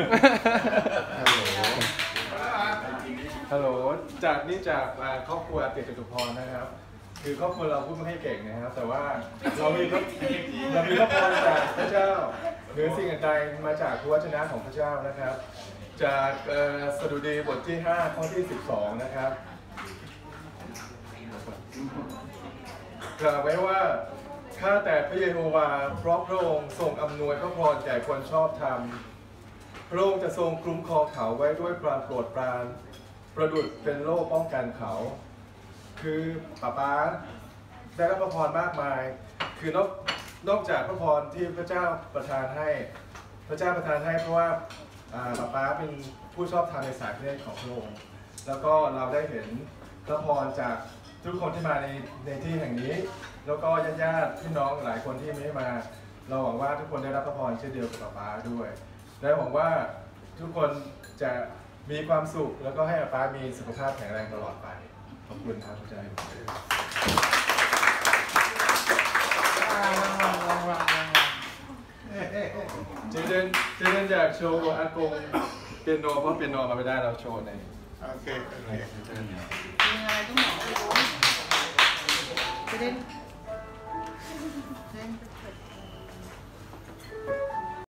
ฮัลโหล ฮัลโหล จากนี่จากครอบครัวเกียรติจตุพรนะครับ คือครอบครัวเราพูดไม่ให้เก่งนะครับ แต่ว่าเรามีพระเรามีพระพรจากพระเจ้าเหนือสิ่งอันใดมาจากพระวจนะของพระเจ้านะครับ จากสดุดีบทที่ 5 ข้อที่ 12 นะครับกล่าวไว้ว่าข้าแต่พระเยโฮวาห์เพราะพระองค์ทรงอำนวยพระพรแก่คนชอบธรรม พระองค์จะทรงคลุ้มครองเขาไว้ด้วยความโปรดปราน ประดุจเป็นโล่ป้องกันเขา คือป้าป๊าได้รับพระพรมากมาย คือนอกนอกจากพระพรที่พระเจ้าประทานให้ พระเจ้าประทานให้เพราะว่าป้าป๊าเป็นผู้ชอบทานในสายพระเนตรของพระองค์แล้วก็เราได้เห็นพระพรจากทุกคนที่มาในในที่แห่งนี้ แล้วก็ญาติญาติพี่น้องหลายคนที่ไม่มา เราหวังว่าทุกคนได้รับพระพรเช่นเดียวกับป้าป๊าด้วย และหวังว่าทุกคนจะมีความสุข แล้วก็ให้ป้าป๊ามีสุขภาพแข็งแรงตลอดไป ขอบคุณครับพระเจ้าเจเดนเจเดนอยากโชว์อากงเปียโนเพราะเปียโนมาไม่ได้เราโชว์ในโอเคโอเคมีอะไรต้องบอกจะเล่นเล่น